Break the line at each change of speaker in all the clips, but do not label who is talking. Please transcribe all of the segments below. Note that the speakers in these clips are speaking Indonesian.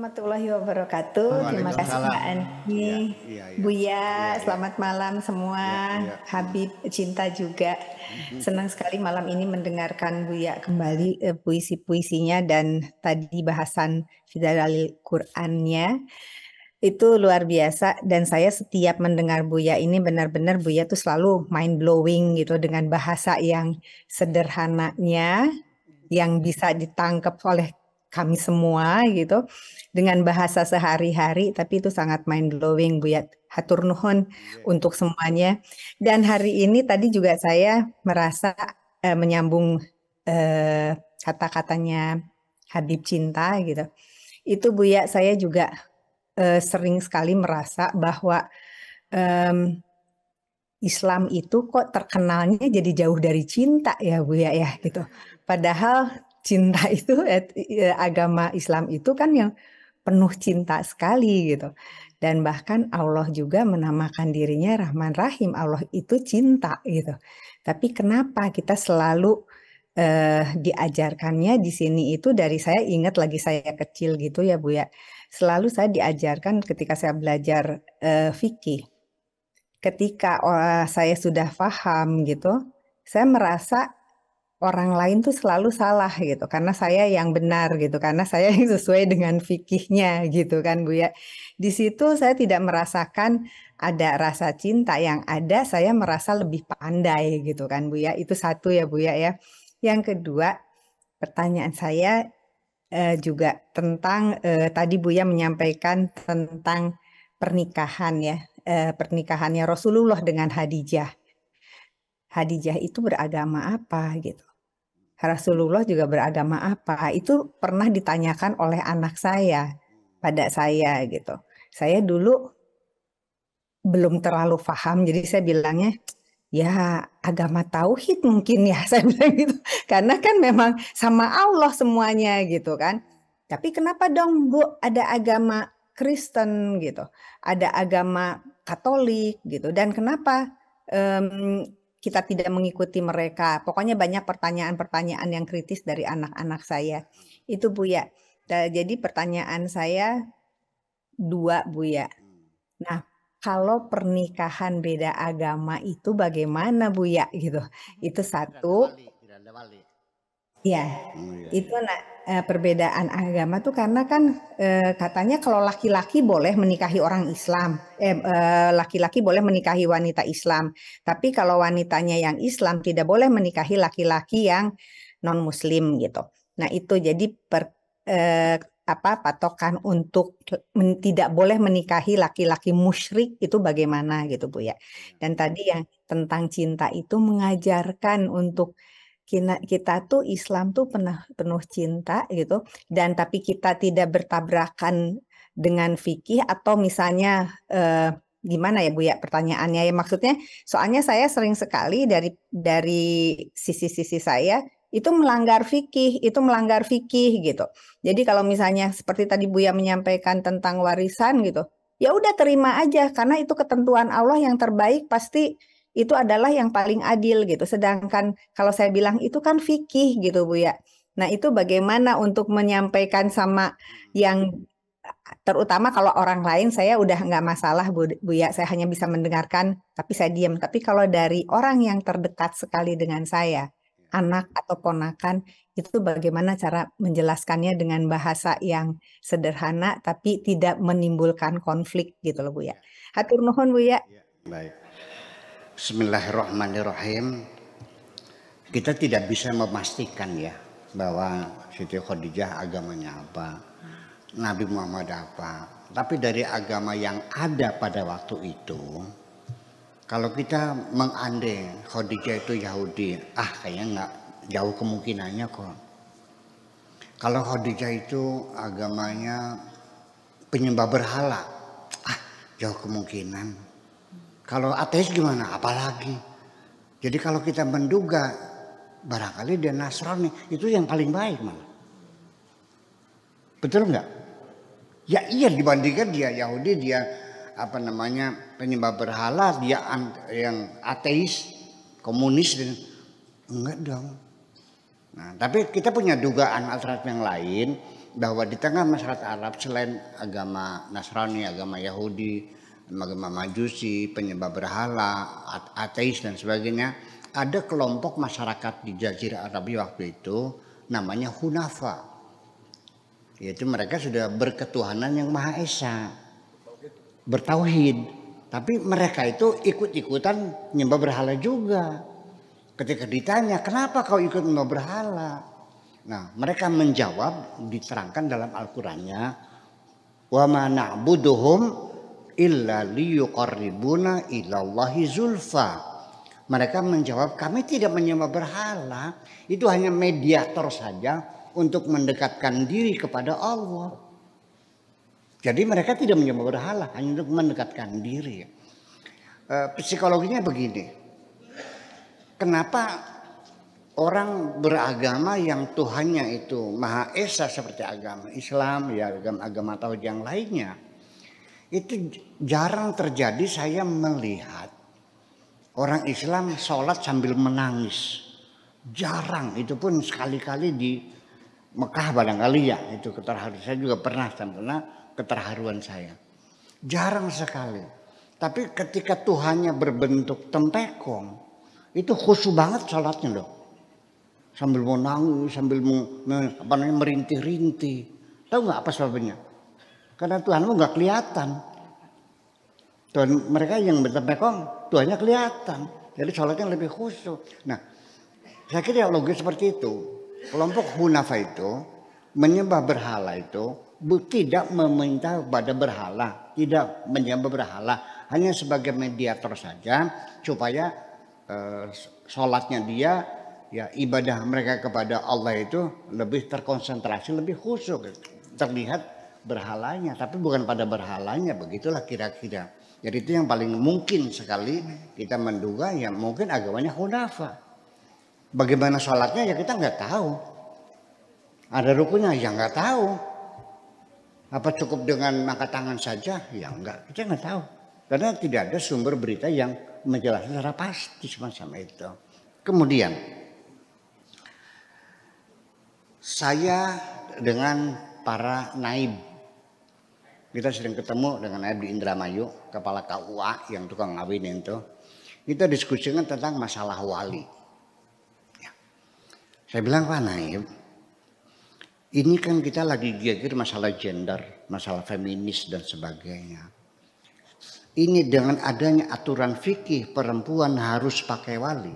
warahmatullahi wabarakatuh. Terima kasih Mbak Andi, ya, ya, ya. Buya, ya, ya. selamat malam semua. Ya, ya. Habib cinta juga. Mm-hmm. Senang sekali malam ini mendengarkan Buya kembali eh, puisi-puisinya dan tadi bahasan Fidalil Qur'annya. Itu luar biasa dan saya setiap mendengar Buya ini benar-benar Buya tuh selalu mind blowing gitu dengan bahasa yang sederhananya yang bisa ditangkap oleh kami semua gitu dengan bahasa sehari-hari tapi itu sangat mind blowing Bu ya. Hatur nuhun yeah. untuk semuanya. Dan hari ini tadi juga saya merasa uh, menyambung uh, kata-katanya Habib Cinta gitu. Itu Bu ya saya juga uh, sering sekali merasa bahwa um, Islam itu kok terkenalnya jadi jauh dari cinta ya Bu ya ya gitu. Padahal cinta itu eh, agama Islam itu kan yang penuh cinta sekali gitu. Dan bahkan Allah juga menamakan dirinya Rahman Rahim. Allah itu cinta gitu. Tapi kenapa kita selalu uh, diajarkannya di sini itu dari saya ingat lagi saya kecil gitu ya Bu ya. Selalu saya diajarkan ketika saya belajar uh, fikih. Ketika uh, saya sudah paham gitu, saya merasa orang lain tuh selalu salah gitu karena saya yang benar gitu karena saya yang sesuai dengan fikihnya gitu kan Bu ya. Di situ saya tidak merasakan ada rasa cinta yang ada saya merasa lebih pandai gitu kan Bu ya. Itu satu ya Bu ya ya. Yang kedua pertanyaan saya eh, juga tentang eh, tadi Bu ya menyampaikan tentang pernikahan ya. Eh, pernikahannya Rasulullah dengan Hadijah. Hadijah itu beragama apa gitu. Rasulullah juga beragama apa? Itu pernah ditanyakan oleh anak saya pada saya gitu. Saya dulu belum terlalu paham, jadi saya bilangnya ya agama tauhid mungkin ya saya bilang gitu. Karena kan memang sama Allah semuanya gitu kan. Tapi kenapa dong Bu ada agama Kristen gitu, ada agama Katolik gitu, dan kenapa um, kita tidak mengikuti mereka. Pokoknya banyak pertanyaan-pertanyaan yang kritis dari anak-anak saya. Itu Bu ya. Jadi pertanyaan saya dua Bu ya. Nah, kalau pernikahan beda agama itu bagaimana Bu ya gitu. Itu satu. Ya, itu nah, eh, perbedaan agama tuh karena kan eh, katanya kalau laki-laki boleh menikahi orang Islam, eh, eh, laki-laki boleh menikahi wanita Islam, tapi kalau wanitanya yang Islam tidak boleh menikahi laki-laki yang non Muslim gitu. Nah itu jadi per, eh, apa patokan untuk men, tidak boleh menikahi laki-laki musyrik itu bagaimana gitu bu ya. Dan tadi yang tentang cinta itu mengajarkan untuk kita, kita tuh Islam tuh pernah penuh cinta gitu dan tapi kita tidak bertabrakan dengan fikih atau misalnya eh, gimana ya Bu ya pertanyaannya ya maksudnya soalnya saya sering sekali dari dari sisi-sisi saya itu melanggar fikih, itu melanggar fikih gitu. Jadi kalau misalnya seperti tadi Bu ya menyampaikan tentang warisan gitu, ya udah terima aja karena itu ketentuan Allah yang terbaik pasti itu adalah yang paling adil gitu. Sedangkan kalau saya bilang itu kan fikih gitu Bu ya. Nah itu bagaimana untuk menyampaikan sama yang terutama kalau orang lain saya udah nggak masalah Bu, Bu ya. Saya hanya bisa mendengarkan tapi saya diam. Tapi kalau dari orang yang terdekat sekali dengan saya, anak atau ponakan itu bagaimana cara menjelaskannya dengan bahasa yang sederhana tapi tidak menimbulkan konflik gitu loh Bu ya. Hatur nuhun Bu ya. ya baik.
Bismillahirrahmanirrahim. Kita tidak bisa memastikan ya bahwa Siti Khadijah agamanya apa, Nabi Muhammad apa. Tapi dari agama yang ada pada waktu itu, kalau kita mengandai Khadijah itu Yahudi, ah kayaknya nggak jauh kemungkinannya kok. Kalau Khadijah itu agamanya penyembah berhala, ah jauh kemungkinan kalau ateis gimana? Apalagi. Jadi kalau kita menduga barangkali dia Nasrani itu yang paling baik malah. Betul nggak? Ya iya dibandingkan dia Yahudi dia apa namanya penyembah berhala dia yang ateis komunis dan enggak dong. Nah tapi kita punya dugaan alternatif yang lain bahwa di tengah masyarakat Arab selain agama Nasrani, agama Yahudi, agama Majusi, penyembah berhala, ateis dan sebagainya, ada kelompok masyarakat di Jazirah Arabi waktu itu namanya Hunafa. Yaitu mereka sudah berketuhanan yang Maha Esa. Bertauhid. Tapi mereka itu ikut-ikutan nyembah berhala juga. Ketika ditanya, kenapa kau ikut menyembah berhala? Nah, mereka menjawab diterangkan dalam Al-Qur'annya, "Wa ma illa liyuqarribuna ilallahi zulfa." Mereka menjawab, kami tidak menyembah berhala, itu hanya mediator saja untuk mendekatkan diri kepada Allah. Jadi mereka tidak menyembah berhala, hanya untuk mendekatkan diri. E, psikologinya begini, kenapa orang beragama yang Tuhannya itu Maha Esa seperti agama Islam, ya agama-agama atau yang lainnya, itu jarang terjadi saya melihat Orang Islam sholat sambil menangis. Jarang, itu pun sekali-kali di Mekah barangkali ya. Itu keterharuan, saya juga pernah karena keterharuan saya. Jarang sekali. Tapi ketika Tuhannya berbentuk tempekong, itu khusyuk banget sholatnya loh. Sambil mau nangis, sambil mau apa namanya merintih-rintih. Tahu nggak apa sebabnya? Karena Tuhanmu nggak kelihatan. Dan mereka yang bertempekong Tuhannya kelihatan. Jadi sholatnya lebih khusyuk. Nah, saya kira logis seperti itu. Kelompok Hunafa itu menyembah berhala itu tidak meminta pada berhala, tidak menyembah berhala, hanya sebagai mediator saja supaya eh, sholatnya dia ya ibadah mereka kepada Allah itu lebih terkonsentrasi, lebih khusyuk, terlihat berhalanya, tapi bukan pada berhalanya, begitulah kira-kira. Jadi itu yang paling mungkin sekali kita menduga ya mungkin agamanya Hunafa. Bagaimana sholatnya ya kita nggak tahu. Ada rukunnya ya nggak tahu. Apa cukup dengan angkat tangan saja? Ya enggak, kita nggak tahu. Karena tidak ada sumber berita yang menjelaskan secara pasti semacam itu. Kemudian saya dengan para naib kita sering ketemu dengan Edi Indramayu, kepala KUA yang tukang ngawin itu. Kita diskusikan tentang masalah wali. Ya. Saya bilang Pak Naib, ini kan kita lagi geger masalah gender, masalah feminis dan sebagainya. Ini dengan adanya aturan fikih perempuan harus pakai wali.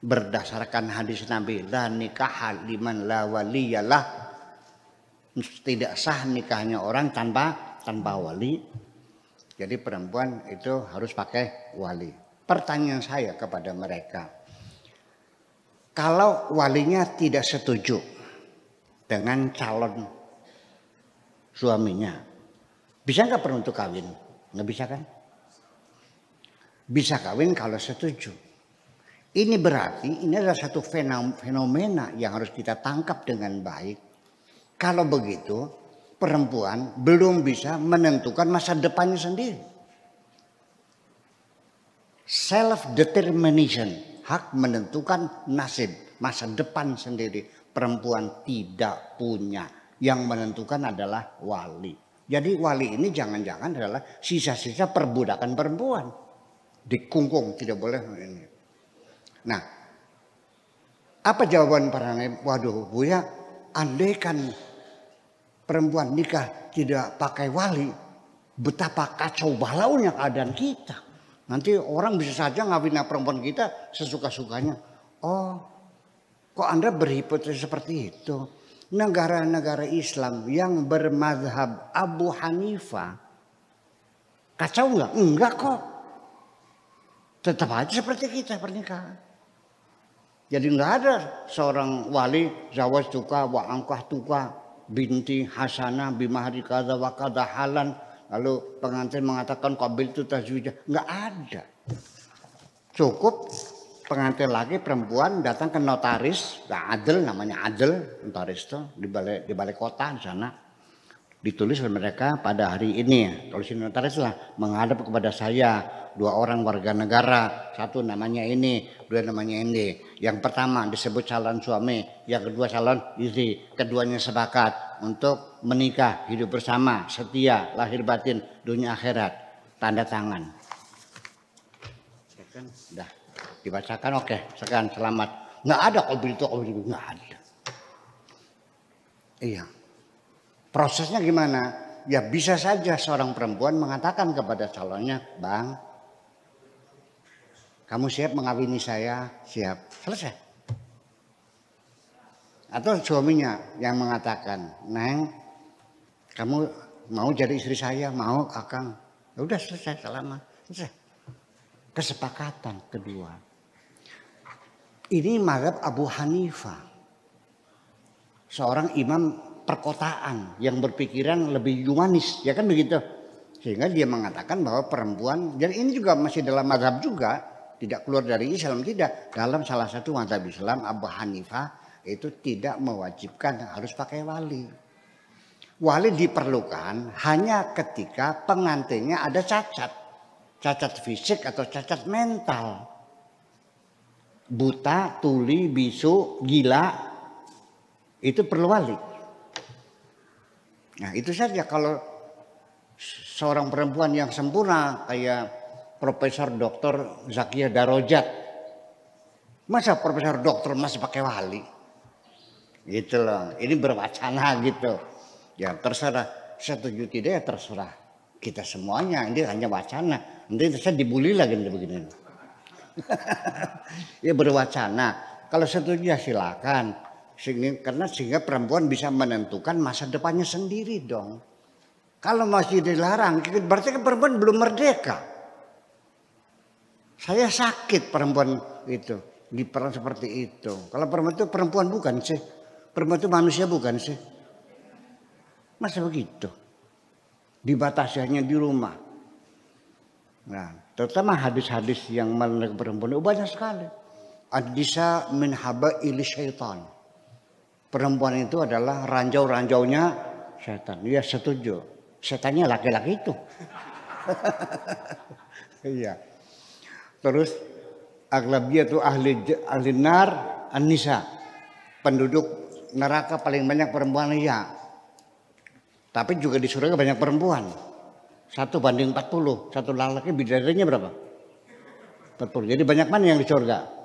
Berdasarkan hadis Nabi, la nikah liman la waliyalah tidak sah nikahnya orang tanpa tanpa wali. Jadi perempuan itu harus pakai wali. Pertanyaan saya kepada mereka, kalau walinya tidak setuju dengan calon suaminya, bisa nggak perlu untuk kawin? Nggak bisa kan? Bisa kawin kalau setuju. Ini berarti ini adalah satu fenomena yang harus kita tangkap dengan baik kalau begitu, perempuan belum bisa menentukan masa depannya sendiri. Self determination, hak menentukan nasib, masa depan sendiri. Perempuan tidak punya. Yang menentukan adalah wali. Jadi wali ini jangan-jangan adalah sisa-sisa perbudakan perempuan. Dikungkung, tidak boleh ini. Nah, apa jawaban para nabi? Waduh, Buya, andaikan perempuan nikah tidak pakai wali, betapa kacau balaunya keadaan kita. Nanti orang bisa saja ngawin perempuan kita sesuka-sukanya. Oh, kok Anda berhipotesis seperti itu? Negara-negara Islam yang bermadhab Abu Hanifah, kacau nggak? Enggak kok. Tetap aja seperti kita pernikahan. Jadi nggak ada seorang wali zawaj tuka wa angkah tuka binti Hasanah bimahri kada wa kada halan. Lalu pengantin mengatakan kabil itu tazwijah. Enggak ada. Cukup pengantin lagi perempuan datang ke notaris, nah adel namanya adel notaris itu di balai di balai kota di sana. Ditulis oleh mereka pada hari ini. Tulis notaris lah menghadap kepada saya dua orang warga negara. Satu namanya ini, dua namanya ini. Yang pertama disebut calon suami, yang kedua calon istri. Keduanya sepakat untuk menikah, hidup bersama, setia, lahir batin, dunia akhirat. Tanda tangan. Dah dibacakan oke, sekian selamat. Nggak ada kopi itu, kopi itu nggak ada. Iya. Prosesnya gimana? Ya bisa saja seorang perempuan mengatakan kepada calonnya, Bang, kamu siap mengawini saya? Siap. Selesai. Atau suaminya yang mengatakan, Neng, kamu mau jadi istri saya? Mau, Akang. Ya udah selesai, selamat. Selesai. Kesepakatan kedua. Ini mazhab Abu Hanifah. Seorang imam perkotaan yang berpikiran lebih humanis, ya kan begitu. Sehingga dia mengatakan bahwa perempuan, dan ini juga masih dalam madhab juga, tidak keluar dari Islam, tidak. Dalam salah satu madhab Islam, Abu Hanifah itu tidak mewajibkan harus pakai wali. Wali diperlukan hanya ketika pengantinnya ada cacat. Cacat fisik atau cacat mental. Buta, tuli, bisu, gila, itu perlu wali. Nah itu saja kalau seorang perempuan yang sempurna kayak Profesor Dr. Zakia Darojat. Masa Profesor Dokter masih pakai wali? Gitu loh. Ini berwacana gitu. Ya terserah setuju tidak ya terserah kita semuanya. Ini hanya wacana. Nanti saya dibully lagi begini. ya berwacana. Kalau setuju ya silakan. Sehingga, karena sehingga perempuan bisa menentukan masa depannya sendiri dong. Kalau masih dilarang, berarti kan perempuan belum merdeka. Saya sakit perempuan itu di peran seperti itu. Kalau perempuan itu perempuan bukan sih, perempuan itu manusia bukan sih. Masa begitu? Dibatasi hanya di rumah. Nah, terutama hadis-hadis yang melalui perempuan itu banyak sekali. Adisa min haba ili perempuan itu adalah ranjau-ranjaunya setan. Iya setuju. Setannya laki-laki itu. Iya. Terus tuh ahli ahli nar anisa. Penduduk neraka paling banyak perempuan iya. Tapi juga di surga banyak perempuan. Satu banding 40. Satu laki bidadarinya berapa? 40. Jadi banyak mana yang di surga?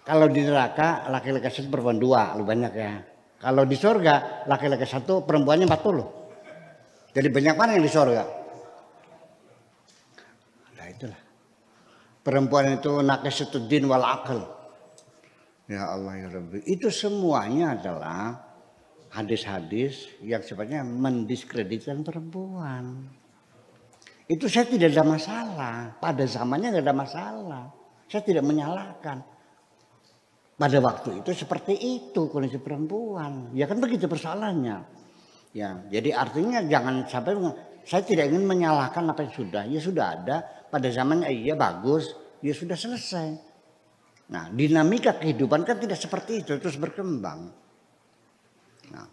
Kalau di neraka laki-laki satu perempuan dua lebih banyak ya. Kalau di surga laki-laki satu perempuannya empat puluh. Jadi banyak mana yang di surga? Nah itulah. Perempuan itu din wal akal. Ya Allah ya Rabbi. Itu semuanya adalah hadis-hadis yang sifatnya mendiskreditkan perempuan. Itu saya tidak ada masalah. Pada zamannya tidak ada masalah. Saya tidak menyalahkan. Pada waktu itu seperti itu kondisi perempuan. Ya kan begitu persoalannya. Ya, jadi artinya jangan sampai saya tidak ingin menyalahkan apa yang sudah. Ya sudah ada pada zamannya iya bagus, ya sudah selesai. Nah, dinamika kehidupan kan tidak seperti itu, terus berkembang. Nah,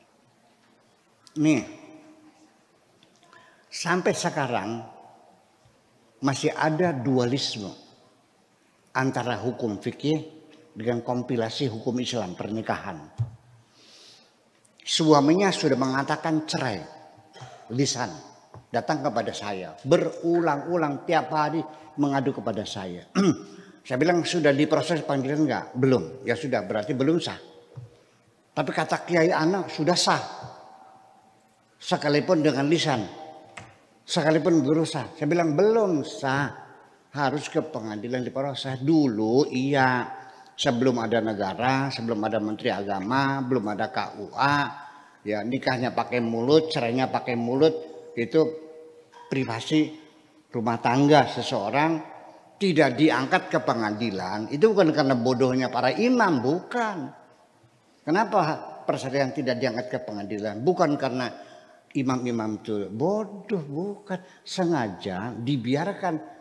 nih, sampai sekarang masih ada dualisme antara hukum fikih dengan kompilasi hukum Islam pernikahan. Suaminya sudah mengatakan cerai, lisan datang kepada saya berulang-ulang tiap hari mengadu kepada saya. saya bilang sudah diproses panggilan enggak? Belum. Ya sudah berarti belum sah. Tapi kata kiai anak sudah sah. Sekalipun dengan lisan. Sekalipun berusaha. Saya bilang belum sah. Harus ke pengadilan diproses dulu iya sebelum ada negara, sebelum ada menteri agama, belum ada KUA, ya nikahnya pakai mulut, cerainya pakai mulut, itu privasi rumah tangga seseorang tidak diangkat ke pengadilan, itu bukan karena bodohnya para imam, bukan. Kenapa perceraian tidak diangkat ke pengadilan? Bukan karena imam-imam itu bodoh, bukan. Sengaja dibiarkan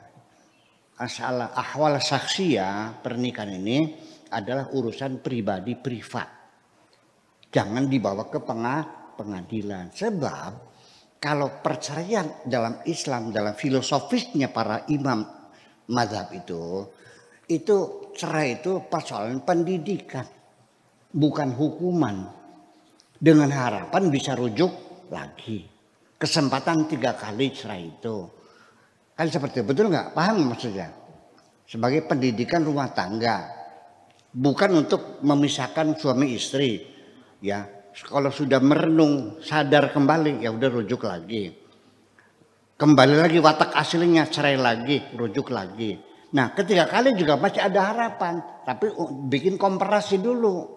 asal ahwal saksia pernikahan ini adalah urusan pribadi privat. Jangan dibawa ke pengadilan. Sebab kalau perceraian dalam Islam, dalam filosofisnya para imam mazhab itu, itu cerai itu persoalan pendidikan, bukan hukuman. Dengan harapan bisa rujuk lagi. Kesempatan tiga kali cerai itu. Kan seperti itu, betul nggak? Paham maksudnya? Sebagai pendidikan rumah tangga. Bukan untuk memisahkan suami istri. Ya, kalau sudah merenung, sadar kembali, ya udah rujuk lagi. Kembali lagi watak aslinya, cerai lagi, rujuk lagi. Nah ketiga kali juga masih ada harapan. Tapi bikin komparasi dulu.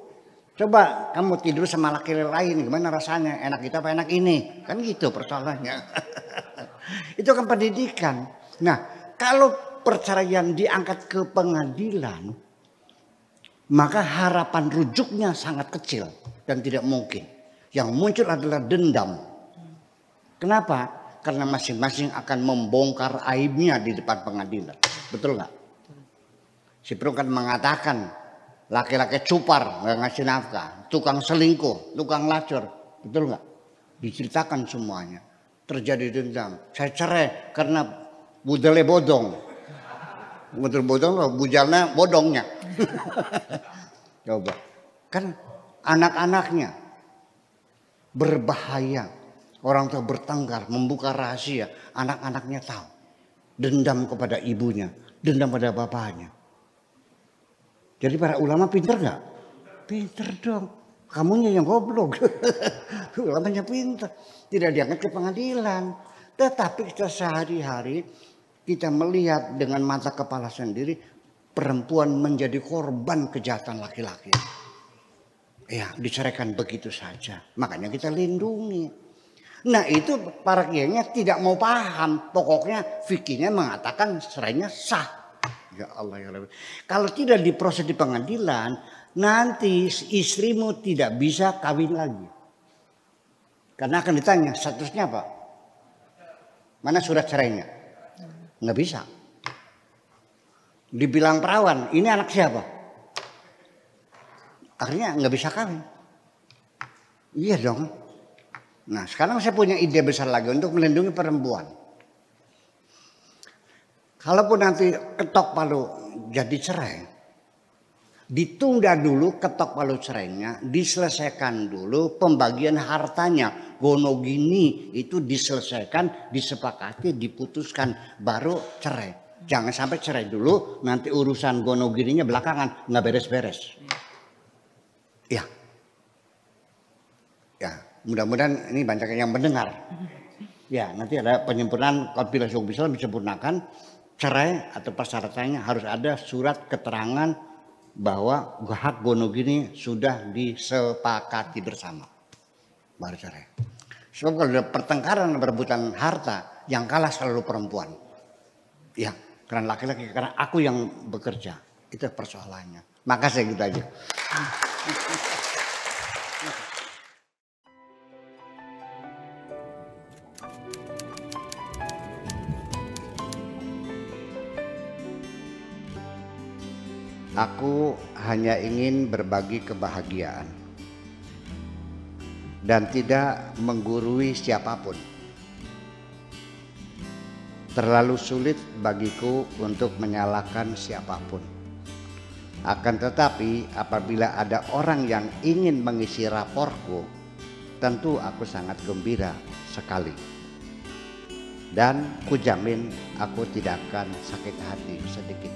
Coba kamu tidur sama laki lain, gimana rasanya? Enak kita apa enak ini? Kan gitu persoalannya. Itu kan pendidikan. Nah kalau perceraian diangkat ke pengadilan, maka harapan rujuknya sangat kecil dan tidak mungkin. Yang muncul adalah dendam. Kenapa? Karena masing-masing akan membongkar aibnya di depan pengadilan. Betul nggak? Si kan mengatakan laki-laki cupar nggak ngasih nafkah, tukang selingkuh, tukang lacur, betul nggak? Diceritakan semuanya. Terjadi dendam. Saya cerai karena budale bodong. Budal bodong loh, bujalnya bodongnya. Coba. Kan anak-anaknya berbahaya. Orang tua bertengkar, membuka rahasia. Anak-anaknya tahu. Dendam kepada ibunya, dendam pada bapaknya. Jadi para ulama pinter nggak? Pinter dong. Kamunya yang goblok. Ulamanya pinter. Tidak diangkat ke pengadilan. Tetapi kita sehari-hari kita melihat dengan mata kepala sendiri perempuan menjadi korban kejahatan laki-laki. Ya, diceraikan begitu saja. Makanya kita lindungi. Nah itu para kiainya tidak mau paham. Pokoknya fikirnya mengatakan cerainya sah. Ya Allah ya Allah. Kalau tidak diproses di pengadilan, nanti istrimu tidak bisa kawin lagi. Karena akan ditanya statusnya apa? Mana surat cerainya? Nggak bisa. Dibilang perawan, ini anak siapa? akhirnya nggak bisa kawin. Iya dong. Nah sekarang saya punya ide besar lagi untuk melindungi perempuan. Kalaupun nanti ketok palu jadi cerai, ditunda dulu ketok palu cerainya, diselesaikan dulu pembagian hartanya. Gono gini itu diselesaikan, disepakati, diputuskan, baru cerai. Jangan sampai cerai dulu, nanti urusan gono gininya belakangan, nggak beres-beres. Ya. Ya, mudah-mudahan ini banyak yang mendengar. Ya, nanti ada penyempurnaan kalau bisa disempurnakan cerai atau persyaratannya harus ada surat keterangan bahwa hak Gonogini sudah disepakati bersama. Baru cerai. Sebab kalau ada pertengkaran berebutan harta, yang kalah selalu perempuan. Ya, karena laki-laki, karena aku yang bekerja. Itu persoalannya. Makasih gitu aja. Aku hanya ingin berbagi kebahagiaan dan tidak menggurui siapa pun. Terlalu sulit bagiku untuk menyalahkan siapa pun akan tetapi apabila ada orang yang ingin mengisi raporku, tentu aku sangat gembira sekali. Dan kujamin aku tidak akan sakit hati sedikit.